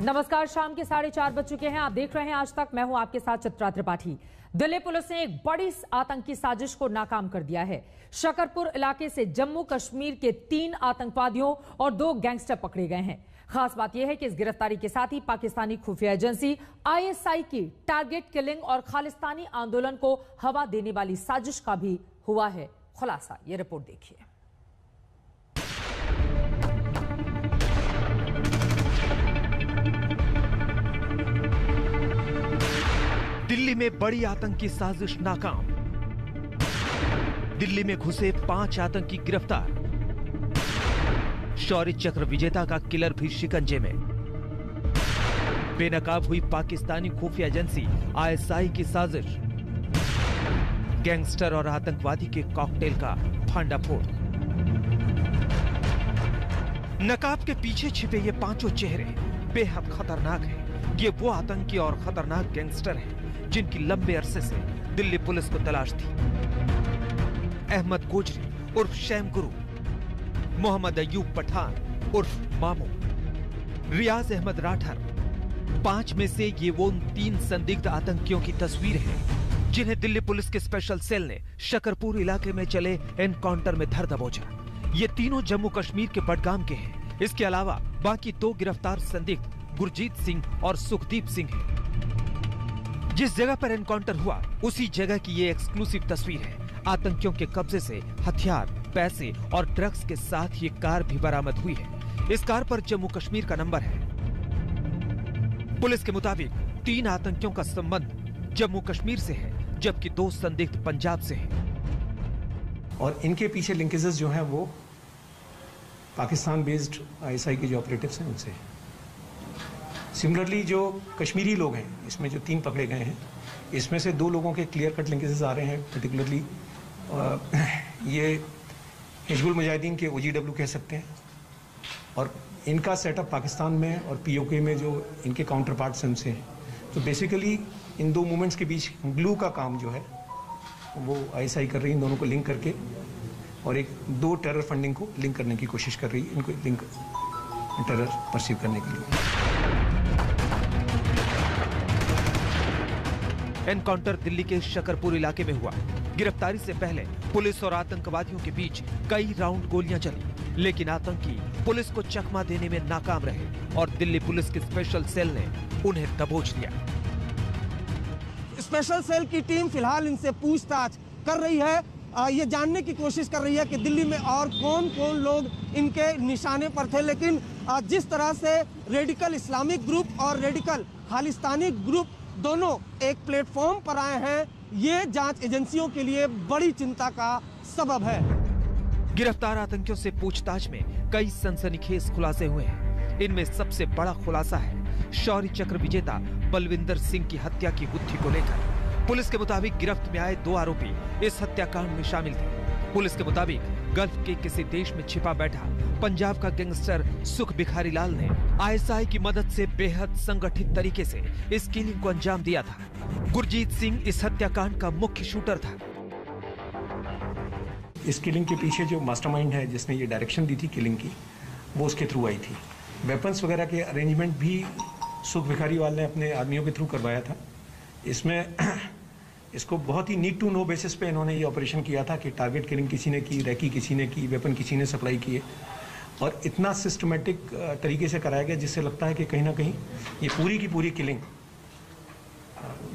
नमस्कार, शाम के साढ़े चार बज चुके हैं। आप देख रहे हैं आज तक मैं हूँ आपके साथ चित्रा त्रिपाठी। दिल्ली पुलिस ने एक बड़ी आतंकी साजिश को नाकाम कर दिया है। शकरपुर इलाके से जम्मू कश्मीर के तीन आतंकवादियों और दो गैंगस्टर पकड़े गए हैं। खास बात यह है कि इस गिरफ्तारी के साथ ही पाकिस्तानी खुफिया एजेंसी आईएसआई की टारगेट किलिंग और खालिस्तानी आंदोलन को हवा देने वाली साजिश का भी हुआ है। खुलासा, ये रिपोर्ट देखिए। दिल्ली में बड़ी आतंकी साजिश नाकाम। दिल्ली में घुसे पाँच आतंकी गिरफ़्तार। शौर्य चक्र विजेता का किलर भी शिकंजे में। बेनकाब हुई पाकिस्तानी खुफिया एजेंसी आईएसआई की साजिश। गैंगस्टर और आतंकवादी के कॉकटेल का फांडाफोड़ नकाब के पीछे छिपे ये पाँचों चेहरे बेहद खतरनाक हैं। ये वो आतंकी और खतरनाक गैंगस्टर हैं जिनकी लंबे अरसे से दिल्ली पुलिस को तलाश थी। अहमद गोजरी उर्फ़ शैम गुरु मोहम्मद अयूब पठान उर्फ़ मामू, रियाज अहमद राठर। पाँच में से ये वो उन तीन संदिग्ध आतंकियों की तस्वीर है, जिन्हें दिल्ली पुलिस के स्पेशल सेल ने शकरपुर इलाके में चले एनकाउंटर में धर दबोचा। ये तीनों जम्मू कश्मीर के बडगाम के हैं। इसके अलावा बाकी दो गिरफ़्तार संदिग्ध गुरजीत सिंह और सुखदीप सिंह हैं। जिस जगह पर एनकाउंटर हुआ, उसी जगह की ये एक्सक्लूसिव तस्वीर है। आतंकियों के कब्जे से हथियार, पैसे और ड्रग्स के साथ ये कार भी बरामद हुई है। इस कार पर जम्मू कश्मीर का नंबर है। पुलिस के मुताबिक, तीन आतंकियों का संबंध जम्मू कश्मीर से है, जबकि दो संदिग्ध पंजाब से हैं। और इनके पीछे लिंकेजेस जो हैं वो पाकिस्तान बेस्ड आईएसआई के जो ऑपरेटिव्स हैं, उनसे सिमिलरली जो कश्मीरी लोग हैं, इसमें जो तीन पकड़े गए हैं, इसमें से दो लोगों के क्लियर कट लिंकेजेस आ रहे हैं पर्टिकुलरली ये हिजबुल मुजाहिदीन के ओजीडब्ल्यू कह सकते हैं। और इनका सेटअप पाकिस्तान में और पीओके में जो इनके काउंटर पार्ट्स हैं। उनसे हैं तो बेसिकली इन दो मूवमेंट्स के बीच ग्लू का काम जो है, वो आईएसआई कर रही है, इन दोनों को लिंक करके। और एक दो टेरर फंडिंग को लिंक करने की कोशिश कर रही है, इनको लिंक टेरर परसीव करने के लिए। एनकाउंटर दिल्ली के शकरपुर इलाके में हुआ। गिरफ्तारी से पहले पुलिस और आतंकवादियों के बीच कई राउंड गोलियाँ चली, लेकिन आतंकी पुलिस को चकमा देने में नाकाम रहे और दिल्ली पुलिस की स्पेशल सेल ने उन्हें दबोच लिया। स्पेशल सेल की टीम फ़िलहाल इनसे पूछताछ कर रही है। ये जानने की कोशिश कर रही है कि दिल्ली में और कौन कौन लोग इनके निशाने पर थे, लेकिन जिस तरह से रेडिकल इस्लामिक ग्रुप और रेडिकल खालिस्तानी ग्रुप दोनों एक प्लेटफॉर्म पर आए हैं। ये जाँच एजेंसियों के लिए बड़ी चिंता का सबब है। गिरफ़्तार आतंकियों से पूछताछ में कई सनसनीखेज खुलासे हुए हैं। इनमें सबसे बड़ा खुलासा है शौर्य चक्र विजेता बलविंदर सिंह की हत्या की गुत्थी को लेकर। पुलिस के मुताबिक गिरफ्त में आए दो आरोपी इस हत्याकांड में शामिल थे। पुलिस के मुताबिक गल्फ के किसी देश में छिपा बैठा पंजाब का गैंगस्टर सुख भिखारी लाल ने आईएसआई की मदद से बेहद संगठित तरीके से इस किलिंग को अंजाम दिया था। गुरजीत सिंह इस हत्याकांड का मुख्य शूटर था। इस किलिंग के पीछे जो मास्टरमाइंड है, जिसने ये डायरेक्शन दी थी किलिंग की, वो उसके थ्रू आई थी। वेपन्स वगैरह के अरेंजमेंट भी सुख भिखारी वाल ने अपने आदमियों के थ्रू करवाया था। इसमें इसको बहुत ही नीड टू नो बेसिस पे इन्होंने ये ऑपरेशन किया था कि टारगेट किलिंग किसी ने की रैकी किसी ने की वेपन किसी ने सप्लाई किए। और इतना सिस्टमेटिक तरीके से कराया गया जिससे लगता है कि कहीं ना कहीं ये पूरी की पूरी किलिंग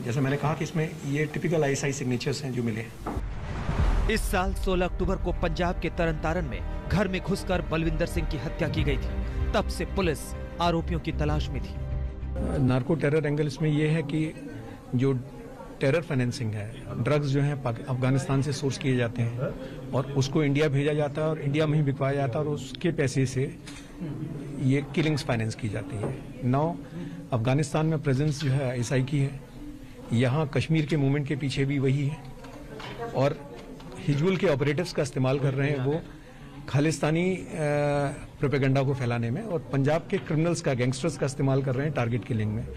जैसे मैंने कहा कि इसमें ये टिपिकल आई सिग्नेचर्स हैं जो मिले हैं। इस साल 16 अक्टूबर को पंजाब के तरन तारण में घर में घुसकर बलविंदर सिंह की हत्या की गई थी। तब से पुलिस आरोपियों की तलाश में थी। नार्को टेरर एंगल इसमें यह है कि जो टेरर फाइनेंसिंग है। ड्रग्स जो है अफ़गानिस्तान से सोर्स किए जाते हैं और उसको इंडिया भेजा जाता है और इंडिया में ही बिकवाया जाता है और उसके पैसे से ये किलिंग्स फाइनेंस की जाती है। नौ अफ़गानिस्तान में प्रेजेंस जो है ईसाई की है। यहाँ कश्मीर के मूवमेंट के पीछे भी वही है। और हिजबुल के ऑपरेटिव्स का इस्तेमाल कर रहे हैं वो खालिस्तानी प्रोपेगंडा को फैलाने में और पंजाब के क्रिमिनल्स का, गैंगस्टर्स का इस्तेमाल कर रहे हैं टारगेट किलिंग में।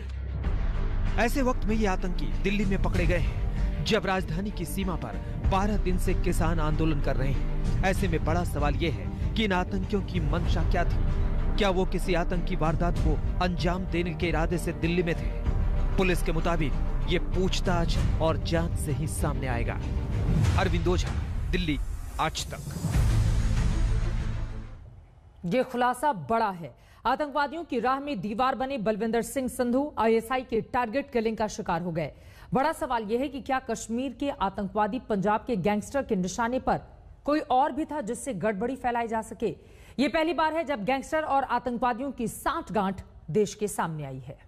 ऐसे वक्त में ये आतंकी दिल्ली में पकड़े गए हैं, जब राजधानी की सीमा पर 12 दिन से किसान आंदोलन कर रहे हैं। ऐसे में बड़ा सवाल ये है कि इन आतंकियों की मंशा क्या थी? क्या वो किसी आतंकी वारदात को अंजाम देने के इरादे से दिल्ली में थे? पुलिस के मुताबिक ये पूछताछ और जाँच से ही सामने आएगा। अरविंद ओझा, दिल्ली, आज तक। ये खुलासा बड़ा है। आतंकवादियों की राह में दीवार बने बलविंदर सिंह संधू, आईएसआई के टारगेट किलिंग का शिकार हो गए। बड़ा सवाल यह है कि क्या कश्मीर के आतंकवादी पंजाब के गैंगस्टर के निशाने पर कोई और भी था जिससे गड़बड़ी फैलाई जा सके? यह पहली बार है जब गैंगस्टर और आतंकवादियों की साठ गांठ देश के सामने आई है।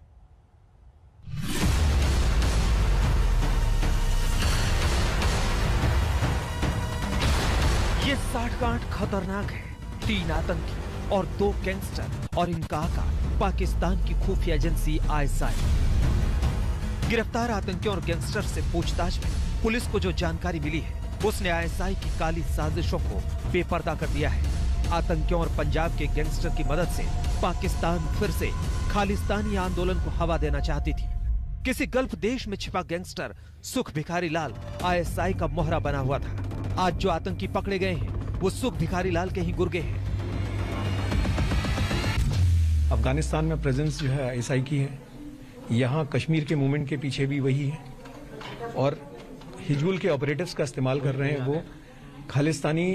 ये साठ गांठ खतरनाक है। तीन आतंकी और दो गैंगस्टर और इनका आका पाकिस्तान की खुफिया एजेंसी आईएसआई गिरफ़्तार आतंकियों और गैंगस्टर से पूछताछ में पुलिस को जो जानकारी मिली है, उसने आईएसआई की काली साजिशों को बेपर्दा कर दिया है। आतंकियों और पंजाब के गैंगस्टर की मदद से पाकिस्तान फिर से खालिस्तानी आंदोलन को हवा देना चाहती थी। किसी गल्फ देश में छिपा गैंगस्टर सुख भिखारी लाल आईएसआई का मोहरा बना हुआ था। आज जो आतंकी पकड़े गए हैं, वो सुख भिखारी लाल के ही गुर्गे हैं। अफ़गानिस्तान में प्रेजेंस जो है आईएसआई की है। यहाँ कश्मीर के मूवमेंट के पीछे भी वही है। और हिजबुल के ऑपरेटिव्स का इस्तेमाल कर रहे हैं वो खालिस्तानी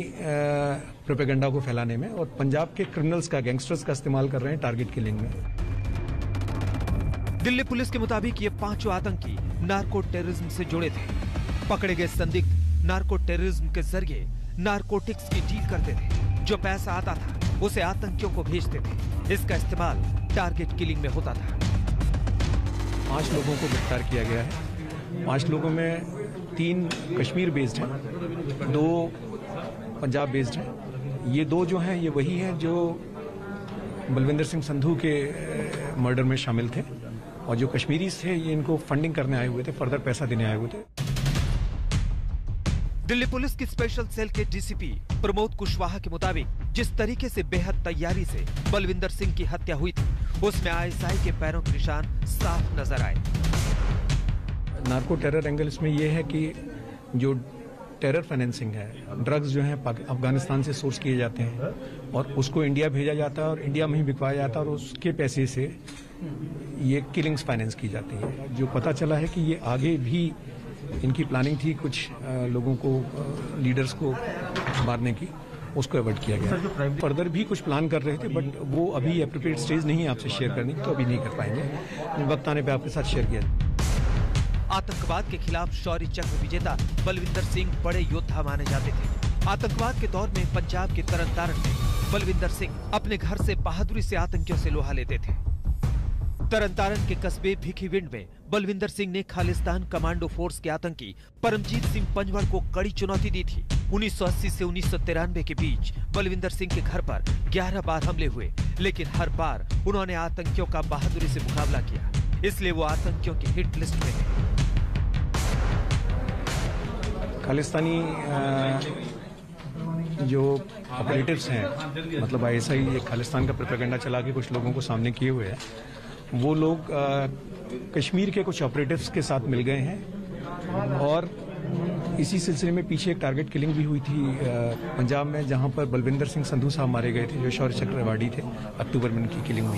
प्रोपेगेंडा को फैलाने में और पंजाब के क्रिमिनल्स का गैंगस्टर्स का इस्तेमाल कर रहे हैं टारगेट किलिंग में। दिल्ली पुलिस के मुताबिक ये पाँचों आतंकी नार्को टेररिज्म से जुड़े थे। पकड़े गए संदिग्ध नार्को टेररिज्म के ज़रिए नार्कोटिक्स की डील करते थे, जो पैसा आता था। उसे आतंकियों को भेजते थे इसका इस्तेमाल टारगेट किलिंग में होता था। पाँच लोगों को गिरफ़्तार किया गया है। पाँच लोगों में तीन कश्मीर बेस्ड हैं दो पंजाब बेस्ड हैं। ये दो जो हैं ये वही हैं जो बलविंदर सिंह संधू के मर्डर में शामिल थे और जो कश्मीरी थे ये इनको फंडिंग करने आए हुए थे फर्दर पैसा देने आए हुए थे। दिल्ली पुलिस की स्पेशल सेल के डीसीपी प्रमोद कुशवाहा के मुताबिक जिस तरीके से बेहद तैयारी से बलविंदर सिंह की हत्या हुई थी, उसमें आईएसआई के पैरों के निशान साफ़ नज़र आए। नार्को टेरर एंगल इसमें यह है कि जो टेरर फाइनेंसिंग है, ड्रग्स जो है अफ़गानिस्तान से सोर्स किए जाते हैं और उसको इंडिया भेजा जाता है और इंडिया में ही बिकवाया जाता है और उसके पैसे से ये किलिंग्स फाइनेंस की जाती है। जो पता चला है कि ये आगे भी इनकी प्लानिंग थी कुछ लोगों को लीडर्स को मारने की। उसको अवॉइड किया गया। फर्दर भी कुछ प्लान कर रहे थे बट वो अभी अप्रोप्रिएट स्टेज नहीं आपसे शेयर करने तो अभी नहीं कर पाएँगे। वक्त आने पे आपके साथ शेयर किया आतंकवाद के खिलाफ शौर्य चक्र विजेता बलविंदर सिंह बड़े योद्धा माने जाते थे। आतंकवाद के दौर में पंजाब के तरन तारण में बलविंदर सिंह अपने घर से बहादुरी से आतंकियों से लोहा लेते थे। तरन तारण के कस्बे भिखीविंड में बलविंदर सिंह ने खालिस्तान कमांडो फोर्स के आतंकी परमजीत सिंह पंजवार को कड़ी चुनौती दी थी। 1980 से उन्नीस सौ तिरानवे के बीच बलविंदर सिंह के घर पर 11 बार हमले हुए, लेकिन हर बार उन्होंने आतंकियों का बहादुरी से मुकाबला किया। इसलिए वो आतंकियों की हिट लिस्ट में थे खालिस्तानी जो ऑपरेटिव्स हैं मतलब आईएसआई ये खालिस्तान का प्रोपेगेंडा चला के कुछ लोगों को सामने किए हुए हैं, वो लोग कश्मीर के कुछ ऑपरेटिव्स के साथ मिल गए हैं और इसी सिलसिले में पीछे एक टारगेट किलिंग भी हुई थी पंजाब में, जहाँ पर बलविंदर सिंह संधू साहब मारे गए थे जो शौर्य चक्र अवार्डी थे। अक्टूबर में उनकी किलिंग हुई।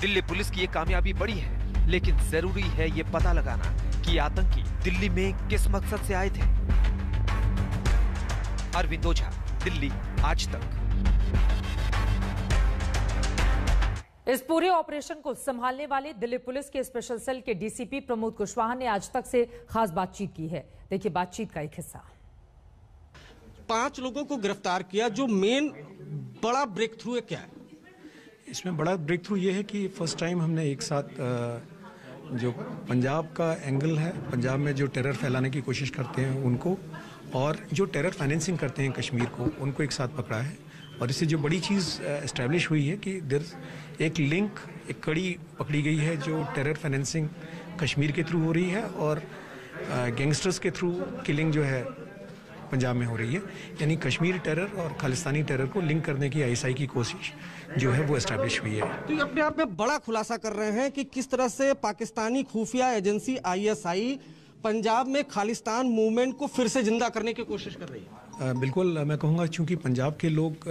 दिल्ली पुलिस की ये कामयाबी बड़ी है, लेकिन ज़रूरी है ये पता लगाना कि आतंकी दिल्ली में किस मकसद से आए थे। अरविंद ओझा, दिल्ली, आज तक। इस पूरे ऑपरेशन को संभालने वाले दिल्ली पुलिस के स्पेशल सेल के डीसीपी प्रमोद कुशवाहा ने आज तक से खास बातचीत की है। देखिए बातचीत का एक हिस्सा। पाँच लोगों को गिरफ़्तार किया जो मेन बड़ा ब्रेक थ्रू है क्या? है इसमें बड़ा ब्रेक थ्रू ये है कि फ़र्स्ट टाइम हमने एक साथ जो पंजाब का एंगल है पंजाब में जो टेरर फैलाने की कोशिश करते हैं उनको और जो टेरर फाइनेंसिंग करते हैं कश्मीर को उनको एक साथ पकड़ा है। और इससे जो बड़ी चीज़ इस्टेब्लिश हुई है कि देर एक लिंक एक कड़ी पकड़ी गई है जो टेरर फाइनेंसिंग कश्मीर के थ्रू हो रही है और गैंगस्टर्स के थ्रू किलिंग जो है पंजाब में हो रही है। यानी कश्मीर टेरर और खालिस्तानी टेरर को लिंक करने की आईएसआई की कोशिश जो है वो एस्टेब्लिश हुई है। तो ये अपने आप में बड़ा खुलासा कर रहे हैं कि किस तरह से पाकिस्तानी खुफिया एजेंसी आईएसआई पंजाब में खालिस्तान मूवमेंट को फिर से ज़िंदा करने की कोशिश कर रही है। बिल्कुल मैं कहूँगा चूँकि पंजाब के लोग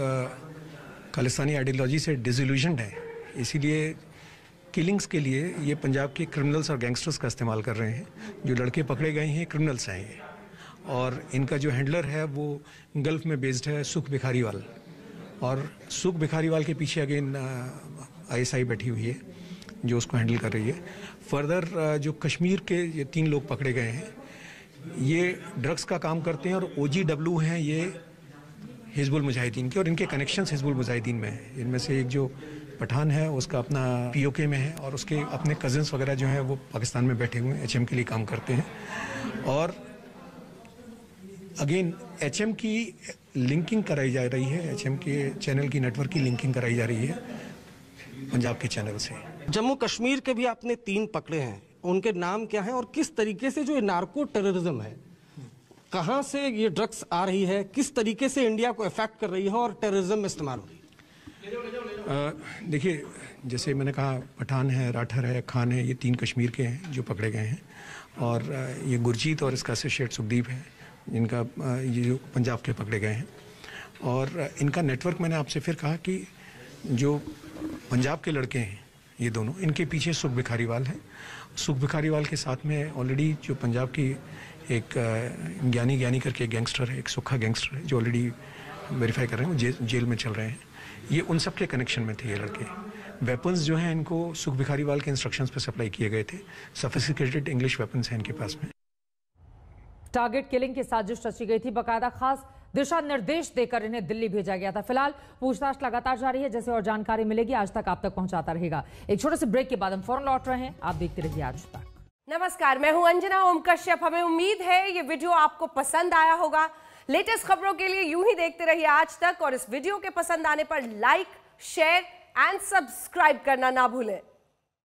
खालिस्तानी आइडियोलॉजी से डिजोल्यूशनड है, इसीलिए किलिंग्स के लिए ये पंजाब के क्रिमिनल्स और गैंगस्टर्स का इस्तेमाल कर रहे हैं, जो लड़के पकड़े गए हैं क्रिमिनल्स हैं ये। और इनका जो हैंडलर है, वो गल्फ में बेस्ड है, सुख भिखारीवाल। और सुख भिखारीवाल के पीछे अगेन आईएसआई बैठी हुई है, जो उसको हैंडल कर रही है। फर्दर जो कश्मीर के ये तीन लोग पकड़े गए हैं ये ड्रग्स का काम करते हैं और ओ जी डब्ल्यू हैं, ये हिजबुल मुजाहिदीन के और इनके कनेक्शंस हिजबुल मुजाहिदीन में हैं। इनमें से एक जो पठान है, उसका अपना पीओके में है और उसके अपने कजन्स वगैरह जो हैं, वो पाकिस्तान में बैठे हुए हैं एचएम के लिए काम करते हैं। और अगेन एचएम की लिंकिंग कराई जा रही है एचएम के चैनल की नेटवर्क की लिंकिंग कराई जा रही है, पंजाब के चैनल से। जम्मू कश्मीर के भी आपने तीन पकड़े हैं। उनके नाम क्या है और किस तरीके से जो ये नार्को टेररिज्म है, कहाँ से ये ड्रग्स आ रही है, किस तरीके से इंडिया को इफ़ेक्ट कर रही है और टेररिज्म में इस्तेमाल हो रही है? देखिए, जैसे मैंने कहा, पठान है, राठर है, खान है, ये तीन कश्मीर के हैं जो पकड़े गए हैं और ये गुरजीत और इसका एसोशिएट सुखदीप है जिनका ये जो पंजाब के पकड़े गए हैं। और इनका नेटवर्क मैंने आपसे फिर कहा कि जो पंजाब के लड़के हैं ये दोनों। इनके पीछे सुख भिखारीवाल है। सुख भिखारीवाल के साथ में ऑलरेडी जो पंजाब की एक ज्ञानी ज्ञानी करके गैंगस्टर है एक सुखा गैंगस्टर है जो ऑलरेडी वेरीफाई कर रहे हैं वो जे, जेल में चल रहे हैं। ये उन सब के कनेक्शन में थे ये लड़के। वेपन्स जो हैं इनको सुख भिखारीवाल के इंस्ट्रक्शंस पे सप्लाई किए गए थे। सफिस्टिकेटेड इंग्लिश वेपन्स हैं इनके पास में। टारगेट किलिंग की साजिश रची गई थी बकायदा खास। दिशा निर्देश देकर इन्हें दिल्ली भेजा गया था। फ़िलहाल पूछताछ लगातार जारी है, जैसे और जानकारी मिलेगी, आज तक आप तक पहुंचाता रहेगा। एक छोटे से ब्रेक के बाद हम फ़ौरन लौट रहे हैं। आप देखते रहिए आज तक। नमस्कार, मैं हूँ अंजना ओम कश्यप हमें उम्मीद है ये वीडियो आपको पसंद आया होगा। लेटेस्ट खबरों के लिए यूँ ही देखते रहिए आज तक, और इस वीडियो के पसंद आने पर लाइक, शेयर एंड सब्सक्राइब करना ना भूलें।